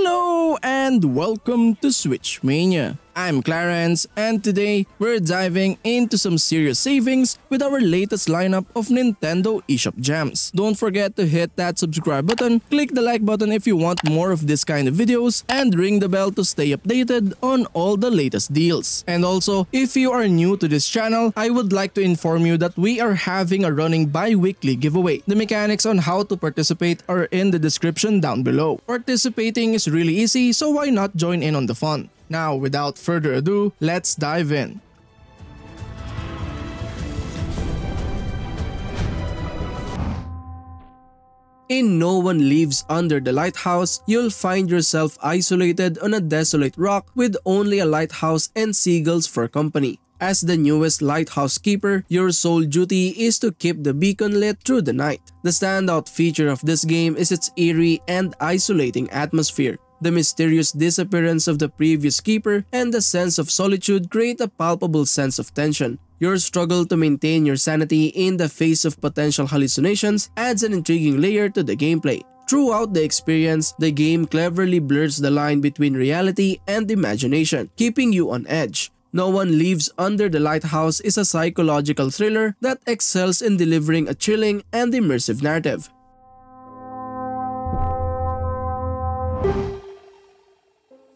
Hello and welcome to Switch Mania. I'm Clarence and today we're diving into some serious savings with our latest lineup of Nintendo eShop gems. Don't forget to hit that subscribe button, click the like button if you want more of this kind of videos, and ring the bell to stay updated on all the latest deals. And also, if you are new to this channel, I would like to inform you that we are having a running bi-weekly giveaway. The mechanics on how to participate are in the description down below. Participating is really easy so why not join in on the fun? Now, without further ado, let's dive in. In No One Lives Under the Lighthouse, you'll find yourself isolated on a desolate rock with only a lighthouse and seagulls for company. As the newest lighthouse keeper, your sole duty is to keep the beacon lit through the night. The standout feature of this game is its eerie and isolating atmosphere. The mysterious disappearance of the previous keeper and the sense of solitude create a palpable sense of tension. Your struggle to maintain your sanity in the face of potential hallucinations adds an intriguing layer to the gameplay. Throughout the experience, the game cleverly blurs the line between reality and imagination, keeping you on edge. No One Lives Under the Lighthouse is a psychological thriller that excels in delivering a chilling and immersive narrative.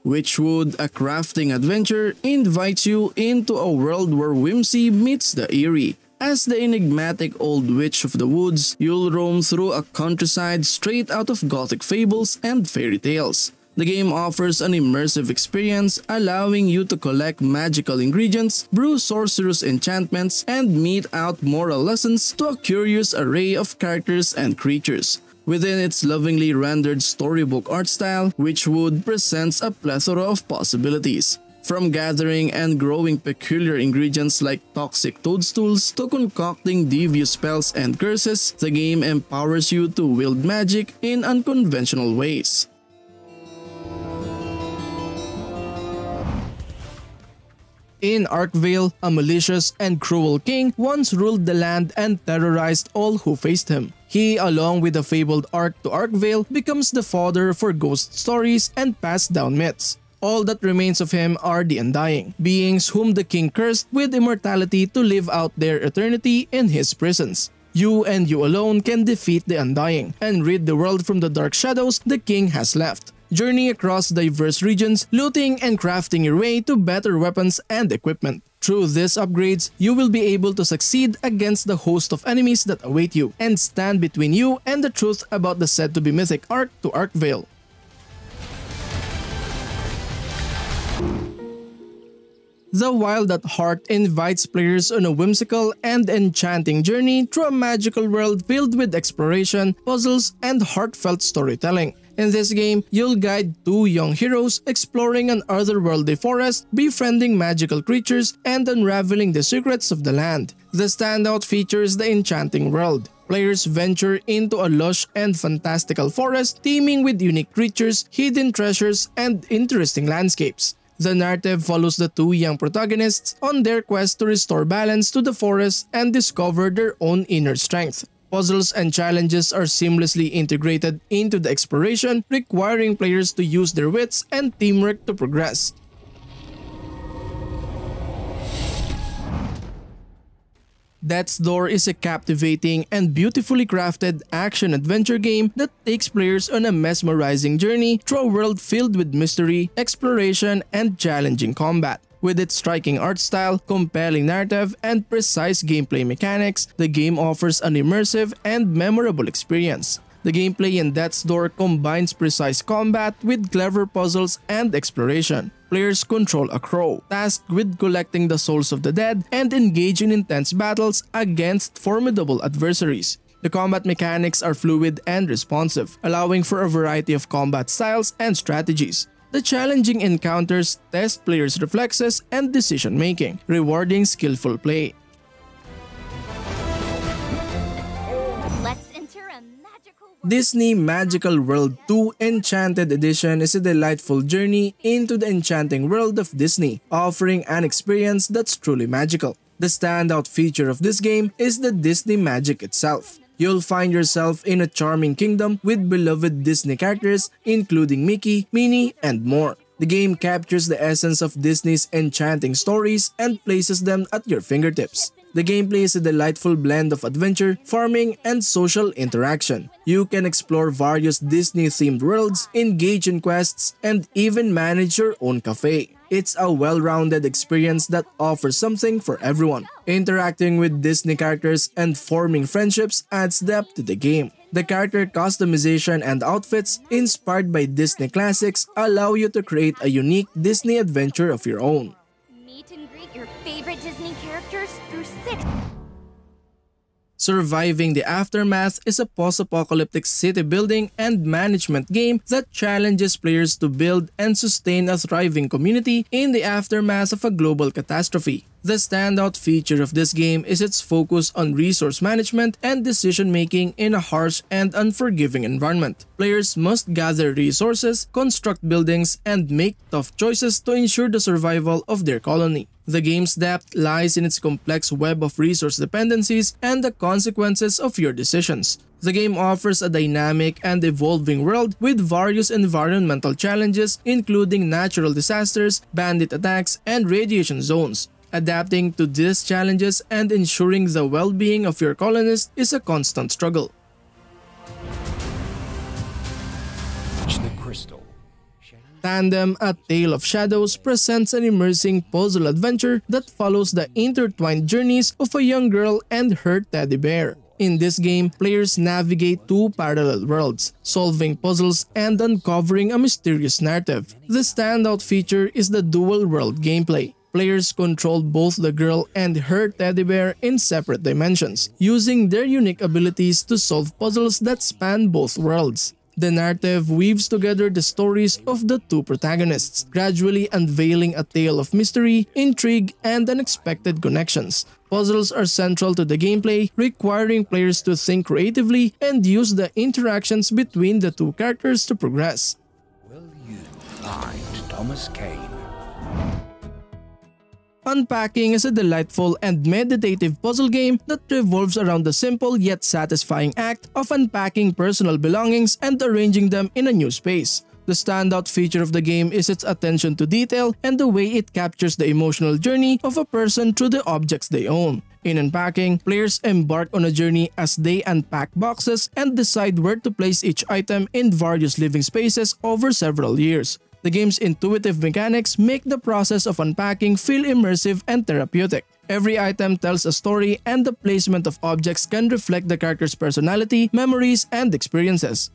Wytchwood, a crafting adventure, invites you into a world where whimsy meets the eerie. As the enigmatic old witch of the woods, you'll roam through a countryside straight out of gothic fables and fairy tales. The game offers an immersive experience, allowing you to collect magical ingredients, brew sorcerous enchantments, and mete out moral lessons to a curious array of characters and creatures. Within its lovingly rendered storybook art style, Wytchwood presents a plethora of possibilities. From gathering and growing peculiar ingredients like toxic toadstools to concocting devious spells and curses, the game empowers you to wield magic in unconventional ways. In Archvale, a malicious and cruel king once ruled the land and terrorized all who faced him. He, along with the fabled Ark to Archvale, becomes the fodder for ghost stories and passed down myths. All that remains of him are the Undying, beings whom the king cursed with immortality to live out their eternity in his prisons. You and you alone can defeat the Undying and rid the world from the dark shadows the king has left journey across diverse regions, looting and crafting your way to better weapons and equipment. Through these upgrades, you will be able to succeed against the host of enemies that await you and stand between you and the truth about the said to be mythic Arc to Archvale. The Wild at Heart invites players on a whimsical and enchanting journey through a magical world filled with exploration, puzzles, and heartfelt storytelling. In this game, you'll guide two young heroes exploring an otherworldly forest, befriending magical creatures, and unraveling the secrets of the land. The standout features the enchanting world. Players venture into a lush and fantastical forest teeming with unique creatures, hidden treasures, and interesting landscapes. The narrative follows the two young protagonists on their quest to restore balance to the forest and discover their own inner strength. Puzzles and challenges are seamlessly integrated into the exploration, requiring players to use their wits and teamwork to progress. Death's Door is a captivating and beautifully crafted action-adventure game that takes players on a mesmerizing journey through a world filled with mystery, exploration, and challenging combat. With its striking art style, compelling narrative, and precise gameplay mechanics, the game offers an immersive and memorable experience. The gameplay in Death's Door combines precise combat with clever puzzles and exploration. Players control a crow, tasked with collecting the souls of the dead and engage in intense battles against formidable adversaries. The combat mechanics are fluid and responsive, allowing for a variety of combat styles and strategies. The challenging encounters test players' reflexes and decision making, rewarding skillful play. Disney Magical World 2 Enchanted Edition is a delightful journey into the enchanting world of Disney, offering an experience that's truly magical. The standout feature of this game is the Disney magic itself. You'll find yourself in a charming kingdom with beloved Disney characters including Mickey, Minnie, and more. The game captures the essence of Disney's enchanting stories and places them at your fingertips. The gameplay is a delightful blend of adventure, farming, and social interaction. You can explore various Disney-themed worlds, engage in quests, and even manage your own cafe. It's a well-rounded experience that offers something for everyone. Interacting with Disney characters and forming friendships adds depth to the game. The character customization and outfits inspired by Disney classics allow you to create a unique Disney adventure of your own. Meet and greet your favorite Disney characters through six. Surviving the Aftermath is a post-apocalyptic city building and management game that challenges players to build and sustain a thriving community in the aftermath of a global catastrophe. The standout feature of this game is its focus on resource management and decision making in a harsh and unforgiving environment. Players must gather resources, construct buildings, and make tough choices to ensure the survival of their colony. The game's depth lies in its complex web of resource dependencies and the consequences of your decisions. The game offers a dynamic and evolving world with various environmental challenges including natural disasters, bandit attacks, and radiation zones. Adapting to these challenges and ensuring the well-being of your colonists is a constant struggle. the crystal. Tandem A Tale of Shadows presents an immersing puzzle adventure that follows the intertwined journeys of a young girl and her teddy bear. In this game, players navigate two parallel worlds, solving puzzles and uncovering a mysterious narrative. The standout feature is the dual world gameplay. Players control both the girl and her teddy bear in separate dimensions, using their unique abilities to solve puzzles that span both worlds. The narrative weaves together the stories of the two protagonists, gradually unveiling a tale of mystery, intrigue, and unexpected connections. Puzzles are central to the gameplay, requiring players to think creatively and use the interactions between the two characters to progress. Will you find Thomas Kane? Unpacking is a delightful and meditative puzzle game that revolves around the simple yet satisfying act of unpacking personal belongings and arranging them in a new space. The standout feature of the game is its attention to detail and the way it captures the emotional journey of a person through the objects they own. In unpacking, players embark on a journey as they unpack boxes and decide where to place each item in various living spaces over several years. The game's intuitive mechanics make the process of unpacking feel immersive and therapeutic. Every item tells a story and the placement of objects can reflect the character's personality, memories, and experiences.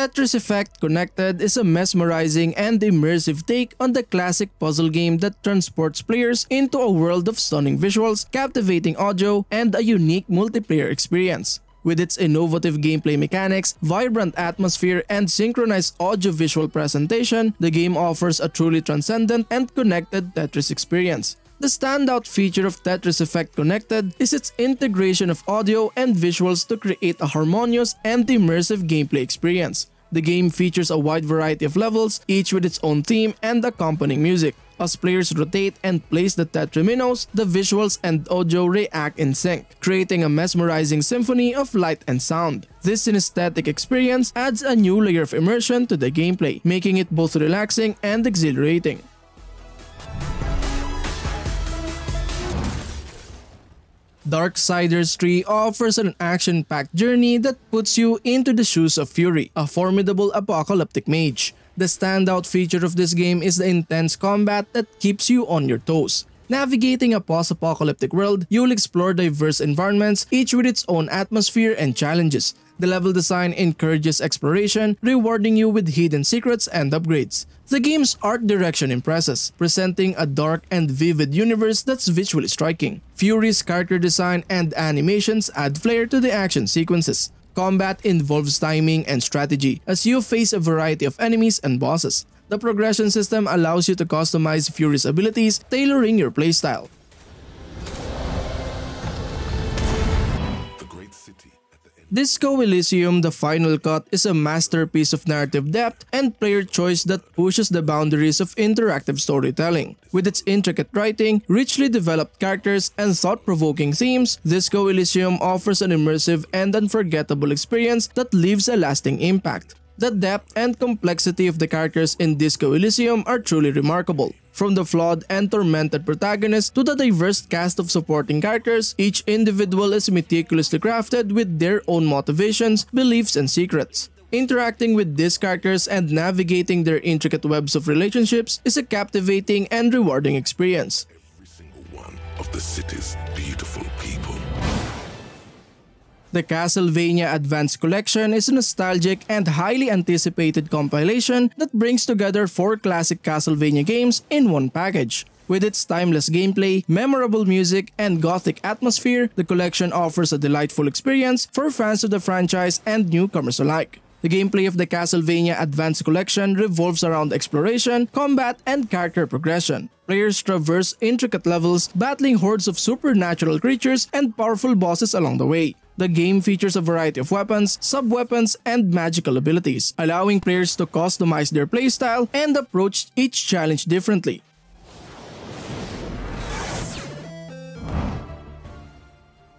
Tetris Effect Connected is a mesmerizing and immersive take on the classic puzzle game that transports players into a world of stunning visuals, captivating audio, and a unique multiplayer experience. With its innovative gameplay mechanics, vibrant atmosphere, and synchronized audio-visual presentation, the game offers a truly transcendent and connected Tetris experience. The standout feature of Tetris Effect Connected is its integration of audio and visuals to create a harmonious and immersive gameplay experience. The game features a wide variety of levels, each with its own theme and accompanying music. As players rotate and place the tetriminos, the visuals and audio react in sync, creating a mesmerizing symphony of light and sound. This synesthetic experience adds a new layer of immersion to the gameplay, making it both relaxing and exhilarating. Darksiders 3 offers an action-packed journey that puts you into the shoes of Fury, a formidable apocalyptic mage. The standout feature of this game is the intense combat that keeps you on your toes. Navigating a post-apocalyptic world, you'll explore diverse environments, each with its own atmosphere and challenges. The level design encourages exploration, rewarding you with hidden secrets and upgrades. The game's art direction impresses, presenting a dark and vivid universe that's visually striking. Fury's character design and animations add flair to the action sequences. Combat involves timing and strategy as you face a variety of enemies and bosses. The progression system allows you to customize Fury's abilities, tailoring your playstyle. Disco Elysium The Final Cut is a masterpiece of narrative depth and player choice that pushes the boundaries of interactive storytelling. With its intricate writing, richly developed characters, and thought-provoking themes, Disco Elysium offers an immersive and unforgettable experience that leaves a lasting impact. The depth and complexity of the characters in Disco Elysium are truly remarkable. From the flawed and tormented protagonist to the diverse cast of supporting characters, each individual is meticulously crafted with their own motivations, beliefs, and secrets. Interacting with these characters and navigating their intricate webs of relationships is a captivating and rewarding experience. Every single one of the city's beautiful people. The Castlevania Advanced Collection is a nostalgic and highly anticipated compilation that brings together four classic Castlevania games in one package. With its timeless gameplay, memorable music, and gothic atmosphere, the collection offers a delightful experience for fans of the franchise and newcomers alike. The gameplay of the Castlevania Advanced Collection revolves around exploration, combat, and character progression. Players traverse intricate levels, battling hordes of supernatural creatures and powerful bosses along the way. The game features a variety of weapons, sub-weapons, and magical abilities, allowing players to customize their playstyle and approach each challenge differently.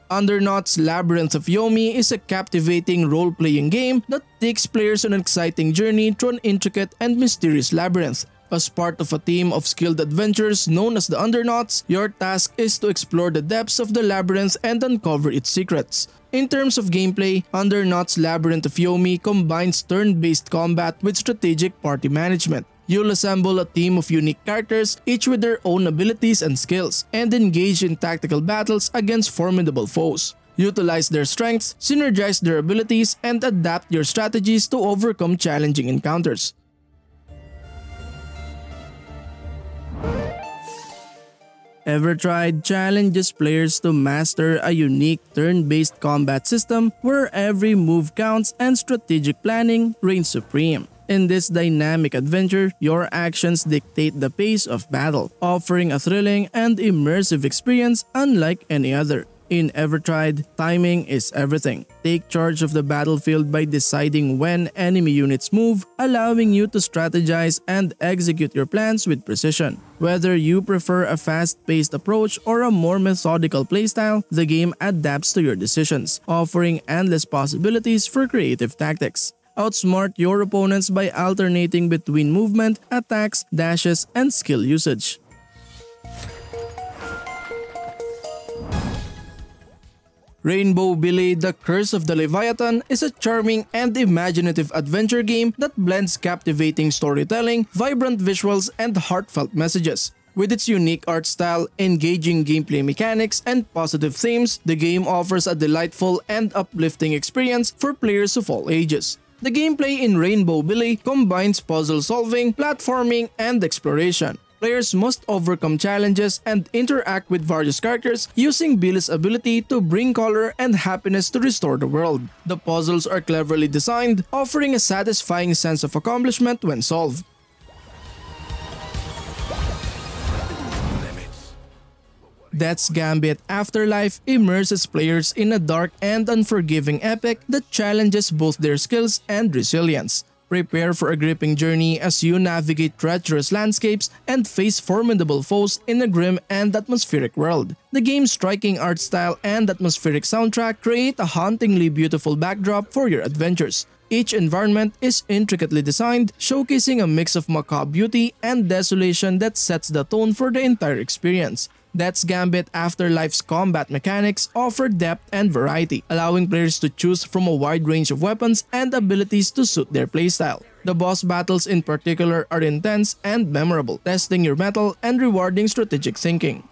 Undernaut's Labyrinth of Yomi is a captivating role-playing game that takes players on an exciting journey through an intricate and mysterious labyrinth. As part of a team of skilled adventurers known as the Undernauts, your task is to explore the depths of the labyrinth and uncover its secrets. In terms of gameplay, Undernaut's Labyrinth of Yomi combines turn-based combat with strategic party management. You'll assemble a team of unique characters, each with their own abilities and skills, and engage in tactical battles against formidable foes. Utilize their strengths, synergize their abilities, and adapt your strategies to overcome challenging encounters. EverTried challenges players to master a unique turn-based combat system where every move counts and strategic planning reigns supreme. In this dynamic adventure, your actions dictate the pace of battle, offering a thrilling and immersive experience unlike any other. In EverTried, timing is everything. Take charge of the battlefield by deciding when enemy units move, allowing you to strategize and execute your plans with precision. Whether you prefer a fast-paced approach or a more methodical playstyle, the game adapts to your decisions, offering endless possibilities for creative tactics. Outsmart your opponents by alternating between movement, attacks, dashes, and skill usage. Rainbow Billy The Curse of the Leviathan is a charming and imaginative adventure game that blends captivating storytelling, vibrant visuals, and heartfelt messages. With its unique art style, engaging gameplay mechanics, and positive themes, the game offers a delightful and uplifting experience for players of all ages. The gameplay in Rainbow Billy combines puzzle solving, platforming, and exploration. Players must overcome challenges and interact with various characters using Billy's ability to bring color and happiness to restore the world. The puzzles are cleverly designed, offering a satisfying sense of accomplishment when solved. Death's Gambit Afterlife immerses players in a dark and unforgiving epic that challenges both their skills and resilience. Prepare for a gripping journey as you navigate treacherous landscapes and face formidable foes in a grim and atmospheric world. The game's striking art style and atmospheric soundtrack create a hauntingly beautiful backdrop for your adventures. Each environment is intricately designed, showcasing a mix of macabre beauty and desolation that sets the tone for the entire experience. Death's Gambit Afterlife's combat mechanics offer depth and variety, allowing players to choose from a wide range of weapons and abilities to suit their playstyle. The boss battles in particular are intense and memorable, testing your mettle and rewarding strategic thinking.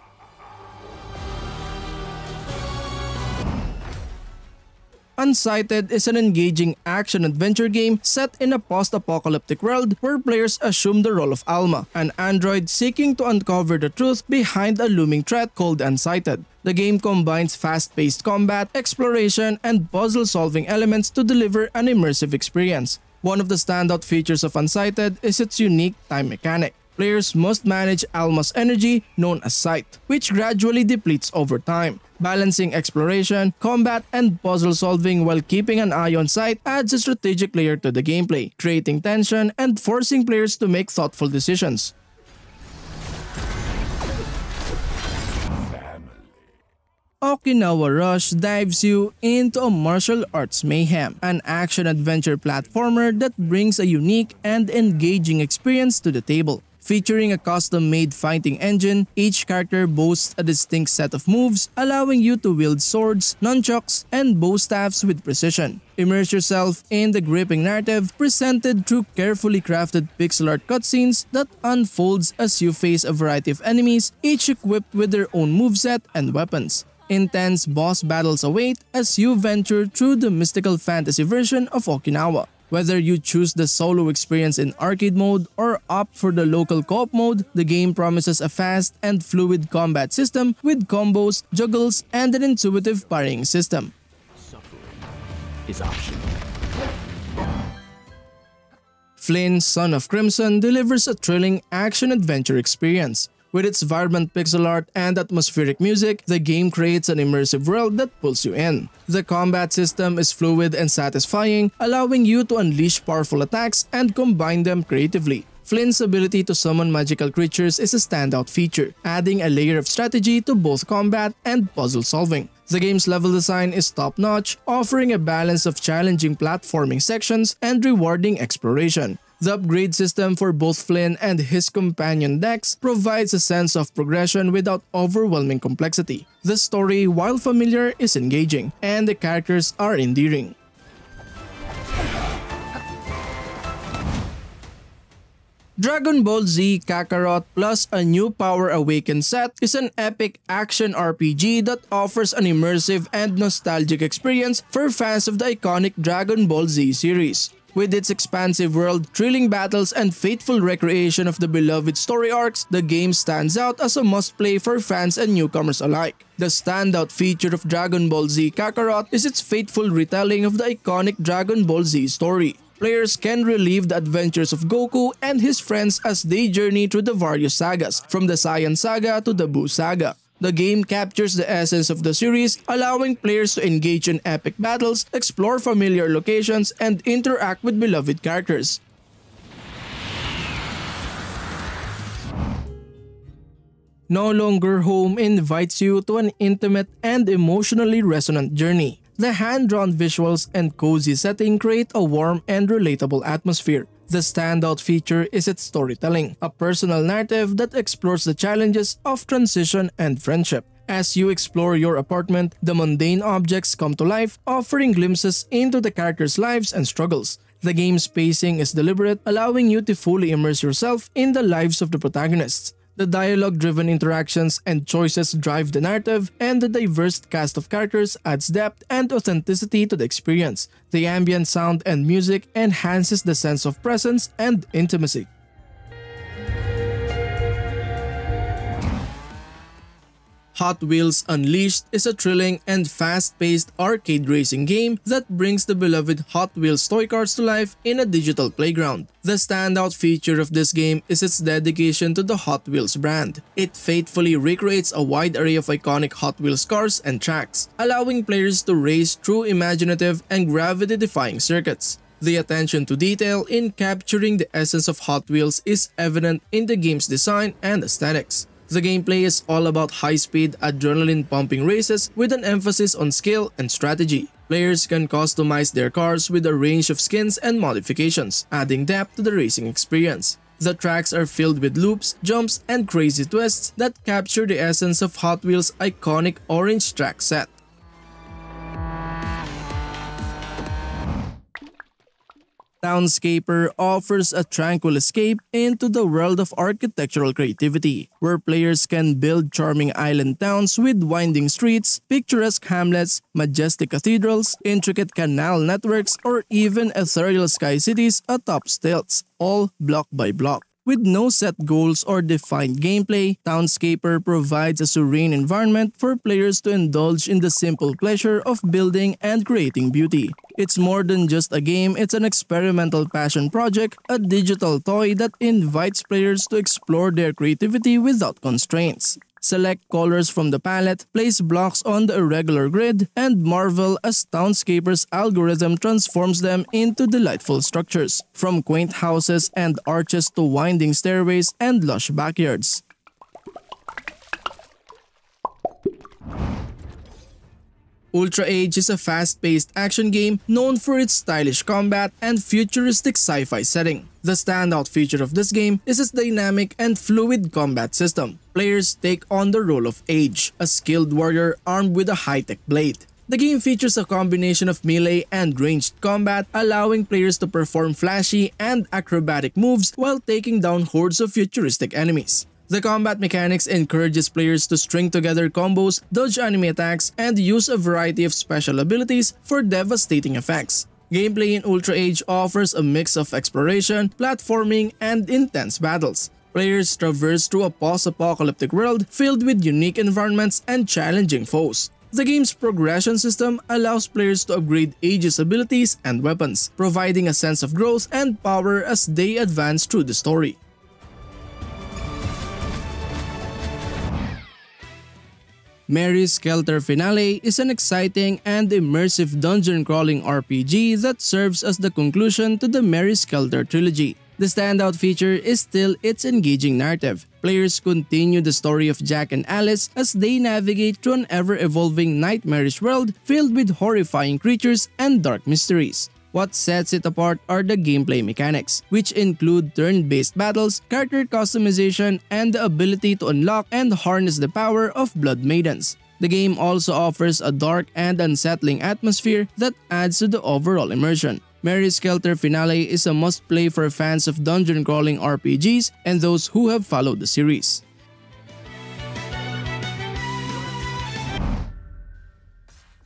Unsighted is an engaging action-adventure game set in a post-apocalyptic world where players assume the role of Alma, an android seeking to uncover the truth behind a looming threat called Unsighted. The game combines fast-paced combat, exploration, and puzzle-solving elements to deliver an immersive experience. One of the standout features of Unsighted is its unique time mechanic. Players must manage Alma's energy known as Sight, which gradually depletes over time. Balancing exploration, combat, and puzzle solving while keeping an eye on sight adds a strategic layer to the gameplay, creating tension and forcing players to make thoughtful decisions. Okinawa Rush dives you into a martial arts mayhem, an action-adventure platformer that brings a unique and engaging experience to the table. Featuring a custom-made fighting engine, each character boasts a distinct set of moves, allowing you to wield swords, nunchucks, and bow staffs with precision. Immerse yourself in the gripping narrative presented through carefully crafted pixel art cutscenes that unfolds as you face a variety of enemies, each equipped with their own moveset and weapons. Intense boss battles await as you venture through the mystical fantasy version of Okinawa. Whether you choose the solo experience in arcade mode or opt for the local co-op mode, the game promises a fast and fluid combat system with combos, juggles, and an intuitive parrying system. is optional. Flynn, Son of Crimson delivers a thrilling action-adventure experience. With its vibrant pixel art and atmospheric music, the game creates an immersive world that pulls you in. The combat system is fluid and satisfying, allowing you to unleash powerful attacks and combine them creatively. Flynn's ability to summon magical creatures is a standout feature, adding a layer of strategy to both combat and puzzle solving. The game's level design is top-notch, offering a balance of challenging platforming sections and rewarding exploration. The upgrade system for both Flynn and his companion Dex provides a sense of progression without overwhelming complexity. The story, while familiar, is engaging, and the characters are endearing. Dragon Ball Z Kakarot plus a new Power Awakened set is an epic action RPG that offers an immersive and nostalgic experience for fans of the iconic Dragon Ball Z series. With its expansive world, thrilling battles, and faithful recreation of the beloved story arcs, the game stands out as a must-play for fans and newcomers alike. The standout feature of Dragon Ball Z Kakarot is its faithful retelling of the iconic Dragon Ball Z story. Players can relive the adventures of Goku and his friends as they journey through the various sagas, from the Saiyan Saga to the Buu Saga. The game captures the essence of the series, allowing players to engage in epic battles, explore familiar locations, and interact with beloved characters. No Longer Home invites you to an intimate and emotionally resonant journey. The hand-drawn visuals and cozy setting create a warm and relatable atmosphere. The standout feature is its storytelling, a personal narrative that explores the challenges of transition and friendship. As you explore your apartment, the mundane objects come to life, offering glimpses into the characters' lives and struggles. The game's pacing is deliberate, allowing you to fully immerse yourself in the lives of the protagonists. The dialogue-driven interactions and choices drive the narrative, and the diverse cast of characters adds depth and authenticity to the experience. The ambient sound and music enhances the sense of presence and intimacy. Hot Wheels Unleashed is a thrilling and fast-paced arcade racing game that brings the beloved Hot Wheels toy cars to life in a digital playground. The standout feature of this game is its dedication to the Hot Wheels brand. It faithfully recreates a wide array of iconic Hot Wheels cars and tracks, allowing players to race through imaginative and gravity-defying circuits. The attention to detail in capturing the essence of Hot Wheels is evident in the game's design and aesthetics. The gameplay is all about high-speed, adrenaline-pumping races with an emphasis on skill and strategy. Players can customize their cars with a range of skins and modifications, adding depth to the racing experience. The tracks are filled with loops, jumps, and crazy twists that capture the essence of Hot Wheels' iconic orange track set. Townscaper offers a tranquil escape into the world of architectural creativity, where players can build charming island towns with winding streets, picturesque hamlets, majestic cathedrals, intricate canal networks, or even ethereal sky cities atop stilts, all block by block. With no set goals or defined gameplay, Townscaper provides a serene environment for players to indulge in the simple pleasure of building and creating beauty. It's more than just a game, it's an experimental passion project, a digital toy that invites players to explore their creativity without constraints. Select colors from the palette, place blocks on the irregular grid, and marvel as Townscaper's algorithm transforms them into delightful structures, from quaint houses and arches to winding stairways and lush backyards. Ultra Age is a fast-paced action game known for its stylish combat and futuristic sci-fi setting. The standout feature of this game is its dynamic and fluid combat system. Players take on the role of Age, a skilled warrior armed with a high-tech blade. The game features a combination of melee and ranged combat, allowing players to perform flashy and acrobatic moves while taking down hordes of futuristic enemies. The combat mechanics encourages players to string together combos, dodge enemy attacks, and use a variety of special abilities for devastating effects. Gameplay in Ultra Age offers a mix of exploration, platforming, and intense battles. Players traverse through a post-apocalyptic world filled with unique environments and challenging foes. The game's progression system allows players to upgrade Age's abilities and weapons, providing a sense of growth and power as they advance through the story. Mary's Skelter Finale is an exciting and immersive dungeon crawling RPG that serves as the conclusion to the Mary Skelter trilogy. The standout feature is still its engaging narrative. Players continue the story of Jack and Alice as they navigate through an ever-evolving nightmarish world filled with horrifying creatures and dark mysteries. What sets it apart are the gameplay mechanics, which include turn-based battles, character customization, and the ability to unlock and harness the power of Blood Maidens. The game also offers a dark and unsettling atmosphere that adds to the overall immersion. Mary Skelter Finale is a must-play for fans of dungeon crawling RPGs and those who have followed the series.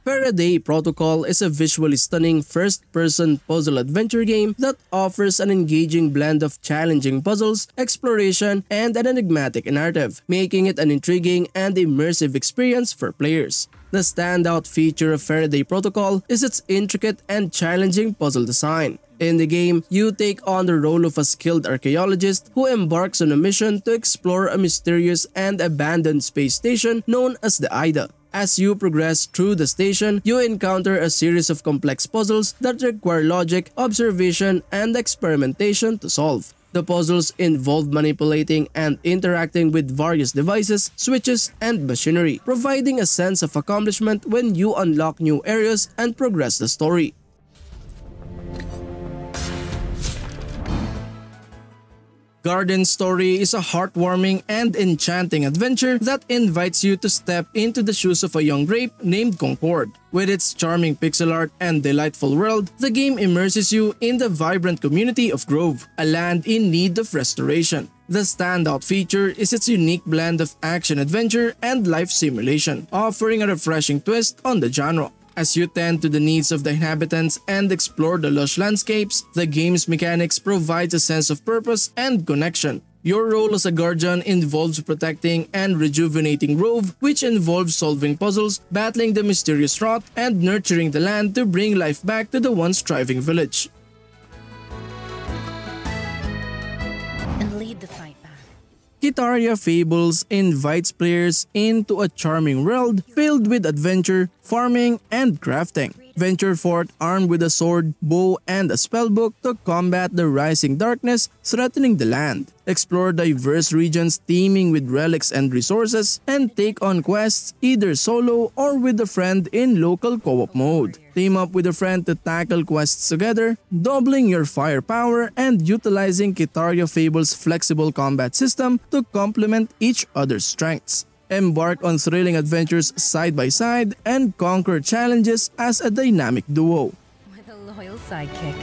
Faraday Protocol is a visually stunning first-person puzzle adventure game that offers an engaging blend of challenging puzzles, exploration, and an enigmatic narrative, making it an intriguing and immersive experience for players. The standout feature of Faraday Protocol is its intricate and challenging puzzle design. In the game, you take on the role of a skilled archaeologist who embarks on a mission to explore a mysterious and abandoned space station known as the Ida. As you progress through the station, you encounter a series of complex puzzles that require logic, observation, and experimentation to solve. The puzzles involve manipulating and interacting with various devices, switches, and machinery, providing a sense of accomplishment when you unlock new areas and progress the story. Garden Story is a heartwarming and enchanting adventure that invites you to step into the shoes of a young grape named Concord. With its charming pixel art and delightful world, the game immerses you in the vibrant community of Grove, a land in need of restoration. The standout feature is its unique blend of action-adventure and life simulation, offering a refreshing twist on the genre. As you tend to the needs of the inhabitants and explore the lush landscapes, the game's mechanics provides a sense of purpose and connection. Your role as a guardian involves protecting and rejuvenating Grove, which involves solving puzzles, battling the mysterious rot, and nurturing the land to bring life back to the once thriving village. Kitaria Fables invites players into a charming world filled with adventure, farming, and crafting. Venture forth armed with a sword, bow, and a spellbook to combat the rising darkness threatening the land. Explore diverse regions teeming with relics and resources, and take on quests either solo or with a friend in local co-op mode. Team up with a friend to tackle quests together, doubling your firepower and utilizing Kitaria Fable's flexible combat system to complement each other's strengths. Embark on thrilling adventures side by side and conquer challenges as a dynamic duo. With a loyal sidekick.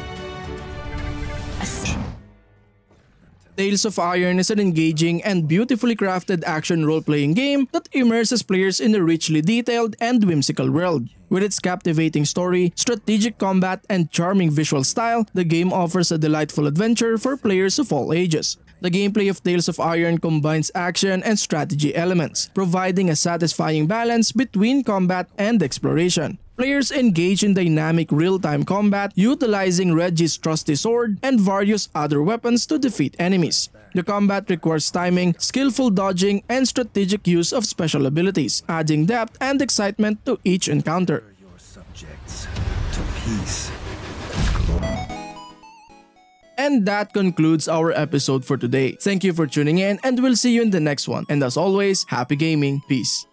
Tails of Iron is an engaging and beautifully crafted action role-playing game that immerses players in a richly detailed and whimsical world. With its captivating story, strategic combat, and charming visual style, the game offers a delightful adventure for players of all ages. The gameplay of Tails of Iron combines action and strategy elements, providing a satisfying balance between combat and exploration. Players engage in dynamic real-time combat utilizing Redgi's trusty sword and various other weapons to defeat enemies. The combat requires timing, skillful dodging, and strategic use of special abilities, adding depth and excitement to each encounter. And that concludes our episode for today. Thank you for tuning in and we'll see you in the next one. And as always, happy gaming. Peace.